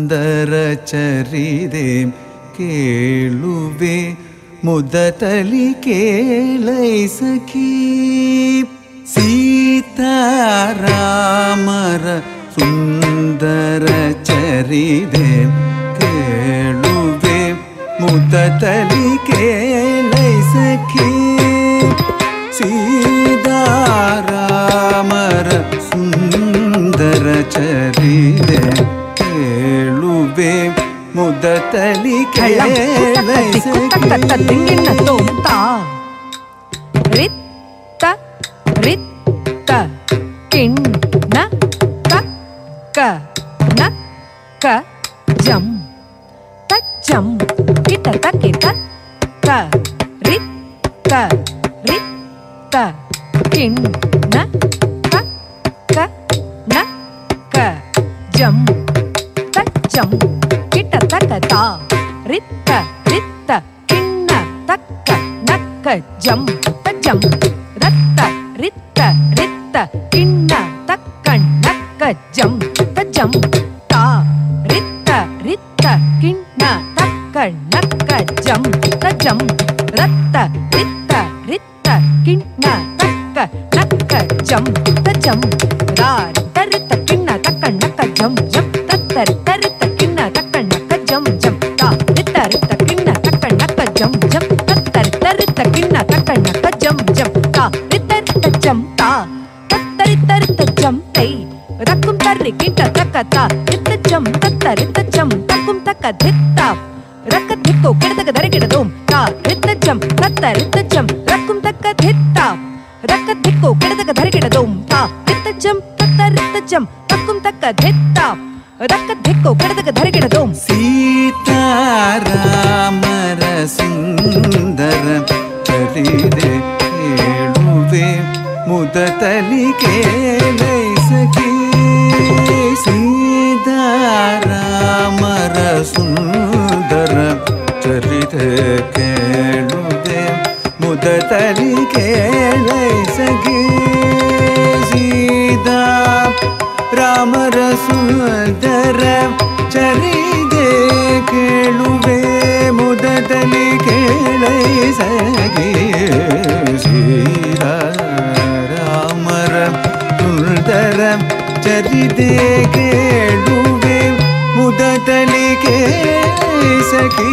ಸುಂದರ ಚರಿದೆ ಕೇಳುವೆ ಮುದತಲಿ ಕೇಳೈ ಸಖಿ ಸೀತಾರಾಮರ ಸುಂದರ ಚರಿದೆ ಕೇಳುವೆ ಮುದತಲಿ ಕೇಳೈ ಸಖಿ ಸೀತಾರಾಮರ ಸುಂದರ ಚರಿದೆ ಕೇಳುವೆ ಮುದತಲಿ ಕೇಳೈ ಸಖಿ ದಿಂಗಿಣ್ಣ ತೋಂತ ರಿತ್ತ ರಿತ್ತ ಕಿಣ್ಣ ತಕ್ಕ ನಕ್ಕ ಜಂ ತಜ್ಜಂ ಕಿಟ ತಕಿಟ ತ ರಿತ್ತ ರಿತ್ತ ಕಿಣ್ಣ ತಕ್ಕ ನಕ್ಕ ಜಂ ரிச்சம் ரத்த ரித்த ரித்த கிண்ண தக்கண்ண கஜம் தஜம் தா ரித்த ரித்த கிண்ண தக்கண்ண கஜம் தஜம் ரத்த ரித்த ரித்த கிண்ண தக்க நக்கஜம் தஜம் ತಕ್ಕುಂ ತಕ್ಕ ಧಿತ್ತ ರಕ್ಕ ಧಿಕ್ಕು ಕೆಡದಗ ದರಗಿಡದೋಂ ತಾ ರಿತ್ತ ಜಂ ತತ್ತ ರಿತ್ತ ಜಂ ರಕ್ಕುಂ ತಕ್ಕ ಧಿತ್ತ ರಕ್ಕ ಧಿಕ್ಕು ಕೆಡದಗ ದರಗಿಡದೋಂ ತಾ ರಿತ್ತ ಜಂ ತತ್ತ ರಿತ್ತ ಜಂ ತಕ್ಕುಂ ತಕ್ಕ ಧಿತ್ತ ರಕ್ಕ ಧಿಕ್ಕು ಕೆಡದಗ ದರಗಿಡದೋಂ ಸೀತಾರಾಮರ ಚರಿದೆ ಕೇಳುವೆ ಮುದತಲಿ ಕೇಳೈ ಸಖಿ ಸೀತಾ ರಾಮರ ಸುಂದರ ಚರಿದೆ ಕೇಳುವೆ ಮುದದಲ್ಲಿ ಕೇಳೈ ಸಗಿ ಶ್ರೀರ ರಾಮರ ಸುಂದರ ಚರಿದೆ ಕೇಳುವೆ ಮುದದಲ್ಲಿ ಕೇಳೈ ಸಗಿ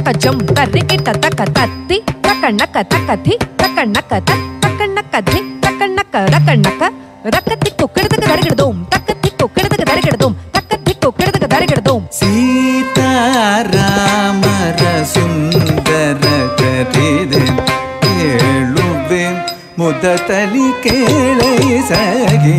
ತಕ್ಕ ನಕ್ಕ ಜಂ ತರ್ರಿ ಕಿಟ್ಟ ತಕ್ಕ ತತ್ತಿ ತಕ್ಕ ನಕ್ಕ ತಕ್ಕ ಧಿ ತಕ್ಕ ನಕ್ಕ ತತ್ ತಕ್ಕ ನಕ್ಕ ಧಿ ತಕ್ಕ ನಕ್ಕ ರಕ್ಕ ನಕ್ಕ ರಕ್ಕ ತಿಕ್ಕು ಕೆಡದಗ ದರಗಿಡದೋಂ ತಕ್ಕ ತಿಕ್ಕು ಕೆಡದಗ ದರಗಿಡದೋಂ ತಕ್ಕ ತಿಕ್ಕು ಕೆಡದಗ ದರಗಿಡದೋಂ ಸೀತಾರಾಮರ ಸುಂದರ ಚರಿದೆ ಕೇಳುವೆ ಮುದತಲಿ ಕೇಳಸಗಿ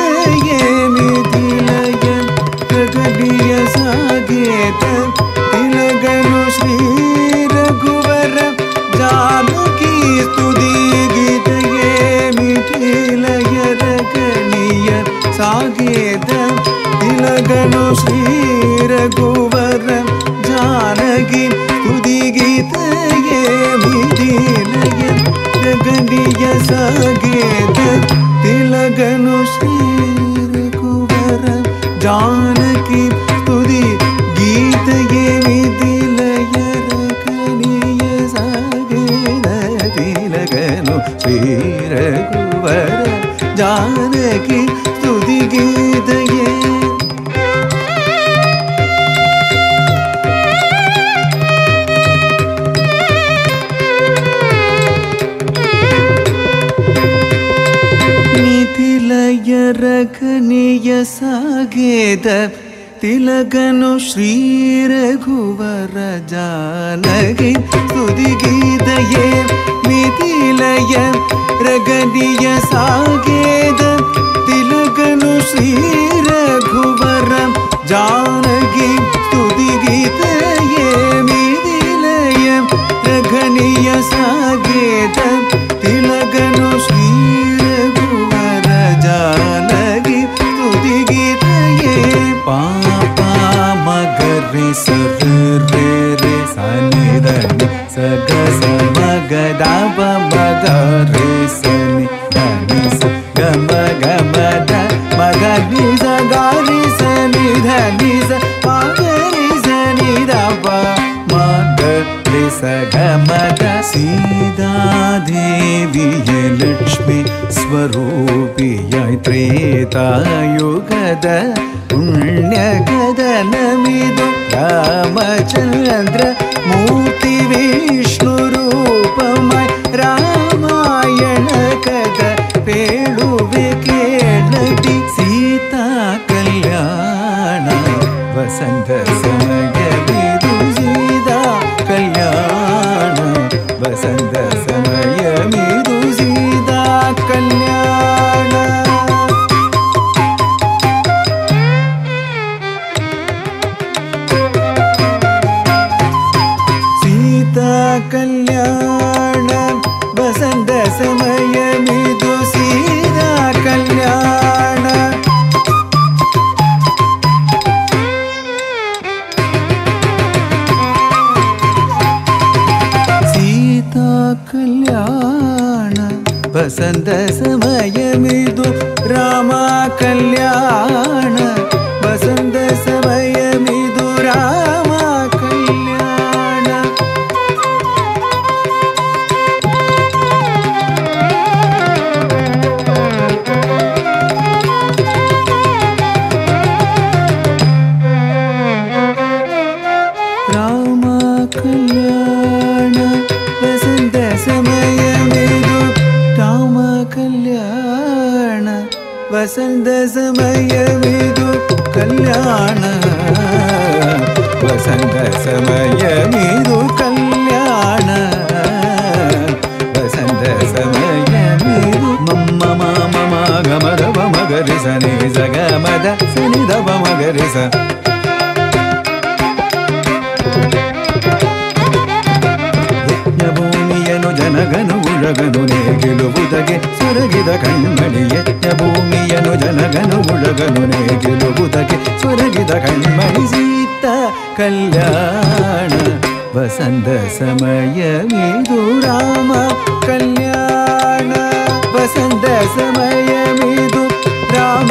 ಗೀತೆಯೇ ಮಿಥಿಲಯ ರಗಡಿಯ ಸಾಗೇದ ತಿಲಗನು ಶ್ರೀರಘುವರ ಜಾನಕಿ ಸ್ತುತಿ ಗೀತೆಗೆ ವಿದಿಲಯ ರಗಡಿಯ ಸಾಗೇದ ತಿಲಗನು ಶ್ರೀರಘುವರ ಜಾನಕಿ ಸ್ತುತಿ ಗೀತೆಗೆ ನಿತಿಲಯ ರಘನಿಯ ಸಾಗೇದ ತಿಲಗನು ಶ್ರೀ ರಘುವರ ಜಾನಗಿ ಸ್ತುತಿಗೀತೆಯೇ ಮಿಥಿಲಯ ರಗನಿಯ ಸಾಗೇದ ತಿಲಗನು ಶ್ರೀ ರಘುವರ ಜಾನಗಿ नि स गदा मार सगमदा मगी स गार सनि धी सगरे जनिराब मे सग मदा सीदा देवी य लक्ष्मी स्वरूपीय त्रेतायुगद पुण्यगद न मिद रामचन्द्र मूर्ति विष्णुरूपमय रामायण कद गेणुवे केणकि सीता कल्याण वसन्त வசந்த சம வசந்த சமயமிது கல்யாண வசந்த சமயமிது கல்யாண. வசந்த சமயமிது மம்ம மாம மா கமரவ மகரிசனி சகமத சனிதவ மகரிச ಸೊರಗಿದ ಕಣ್ಮಣಿ ಯಜ್ಞಭೂಮಿಯನು ಜನಗನು ಉಳಗನು ನೇ ಗೆಲುವುದಗೆ ಸೊರಗಿದ ಕಣ್ಮಣಿ ಸೀತ ಕಲ್ಯಾಣ ವಸಂತ ಸಮಯಮಿದು ರಾಮ ಕಲ್ಯಾಣ ವಸಂತ ಸಮಯಮಿದು ರಾಮ